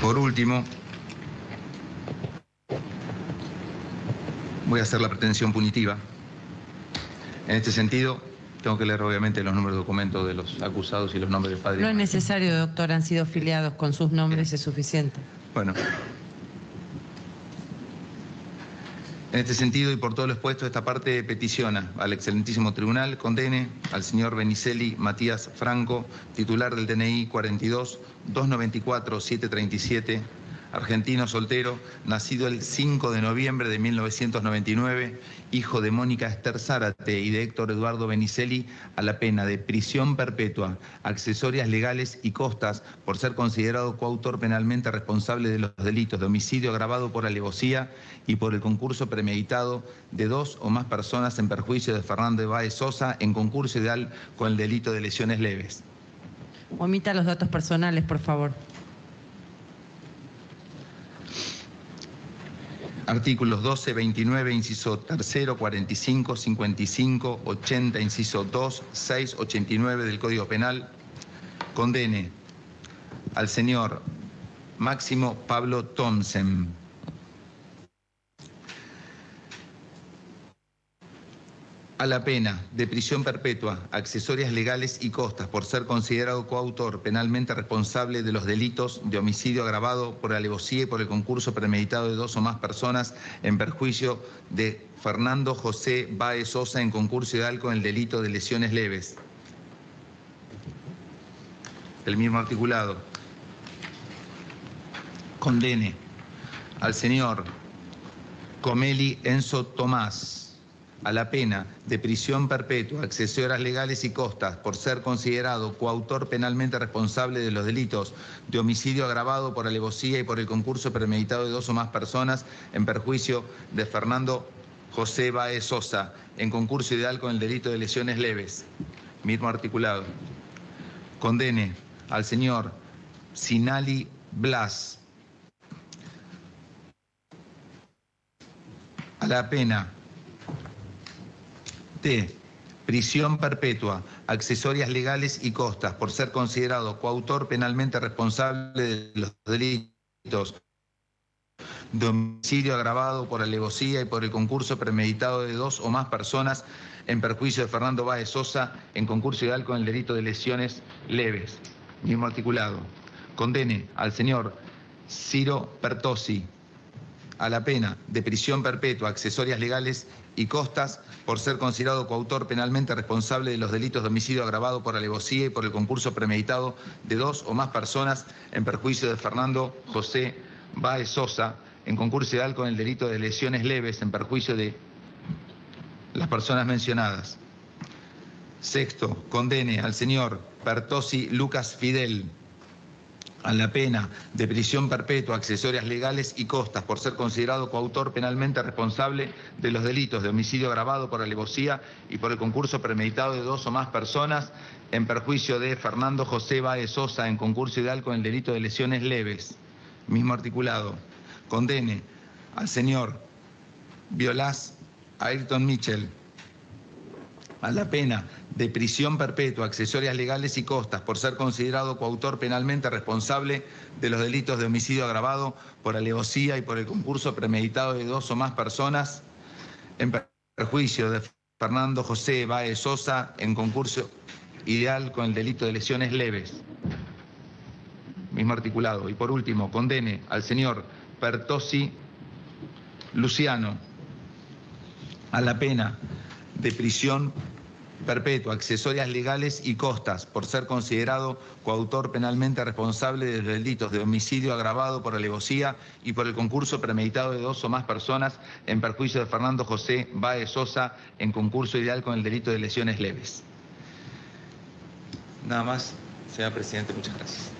Por último, voy a hacer la pretensión punitiva. En este sentido, tengo que leer obviamente los números de documentos de los acusados y los nombres del padre. No es necesario, doctor, han sido filiados con sus nombres, es suficiente. Bueno. En este sentido y por todo lo expuesto, esta parte peticiona al excelentísimo tribunal, condene al señor Benicelli Matías Franco, titular del DNI 42 294 737 argentino soltero, nacido el 5 de noviembre de 1999, hijo de Mónica Esther Zárate y de Héctor Eduardo Benicelli, a la pena de prisión perpetua, accesorias legales y costas por ser considerado coautor penalmente responsable de los delitos de homicidio agravado por alevosía y por el concurso premeditado de dos o más personas en perjuicio de Fernando Báez Sosa en concurso ideal con el delito de lesiones leves. Omita los datos personales, por favor. Artículos 12, 29, inciso tercero, 45, 55, 80, inciso 2, 6, 89 del Código Penal. Condene al señor Máximo Pablo Thompson a la pena de prisión perpetua, accesorias legales y costas por ser considerado coautor penalmente responsable de los delitos de homicidio agravado por alevosía y por el concurso premeditado de dos o más personas en perjuicio de Fernando José Baez Sosa en concurso ideal con el delito de lesiones leves. El mismo articulado. Condene al señor Comeli Enzo Tomás a la pena de prisión perpetua, accesorias legales y costas por ser considerado coautor penalmente responsable de los delitos de homicidio agravado por alevosía y por el concurso premeditado de dos o más personas en perjuicio de Fernando José Baez Sosa en concurso ideal con el delito de lesiones leves. Mismo articulado. Condene al señor Sinali Blas a la pena T. Prisión perpetua, accesorias legales y costas por ser considerado coautor penalmente responsable de los delitos de homicidio agravado por alevosía y por el concurso premeditado de dos o más personas en perjuicio de Fernando Báez Sosa en concurso ideal con el delito de lesiones leves. Mismo articulado. Condene al señor Ciro Pertosi a la pena de prisión perpetua, accesorias legales y costas por ser considerado coautor penalmente responsable de los delitos de homicidio agravado por alevosía y por el concurso premeditado de dos o más personas en perjuicio de Fernando José Baez Sosa en concurso ideal con el delito de lesiones leves en perjuicio de las personas mencionadas. Sexto, condene al señor Bertossi Lucas Fidel a la pena de prisión perpetua, accesorias legales y costas por ser considerado coautor penalmente responsable de los delitos de homicidio agravado por alevosía y por el concurso premeditado de dos o más personas en perjuicio de Fernando José Baez Sosa en concurso ideal con el delito de lesiones leves. Mismo articulado. Condene al señor Violás Ayrton Mitchell a la pena de prisión perpetua, accesorias legales y costas por ser considerado coautor penalmente responsable de los delitos de homicidio agravado por alevosía y por el concurso premeditado de dos o más personas en perjuicio de Fernando José Baez Sosa en concurso ideal con el delito de lesiones leves. Mismo articulado. Y por último, condene al señor Pertosi Luciano a la pena de prisión perpetua, accesorias legales y costas por ser considerado coautor penalmente responsable de delitos de homicidio agravado por alevosía y por el concurso premeditado de dos o más personas en perjuicio de Fernando José Baez Sosa en concurso ideal con el delito de lesiones leves. Nada más, señor presidente, muchas gracias.